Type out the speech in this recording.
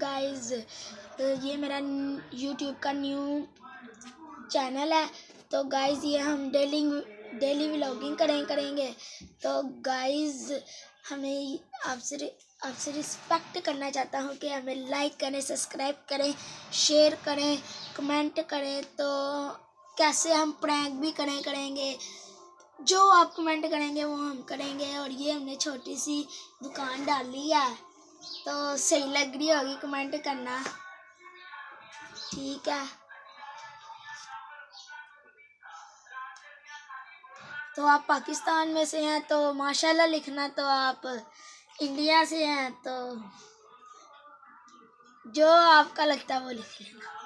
Guys ये मेरा YouTube का न्यू चैनल है। तो गाइस ये हम डेली डेली व्लॉगिंग करें, करेंगे। तो गाइस हमें आपसे आपसे रिस्पेक्ट करना चाहता हूँ कि हमें लाइक करें सब्सक्राइब करें शेयर करें कमेंट करें। तो कैसे हम प्रैंक भी करें, करेंगे। जो आप कमेंट करेंगे, वो हम करेंगे। और ये हमने छोटी सी दुकान डाली है। तो सही लग रही होगी कमेंट करना। ठीक है। तो आप पाकिस्तान में से हैं तो माशाल्लाह लिखना तो आप इंडिया से हैं तो जो आपका लगता है वो लिख लेना।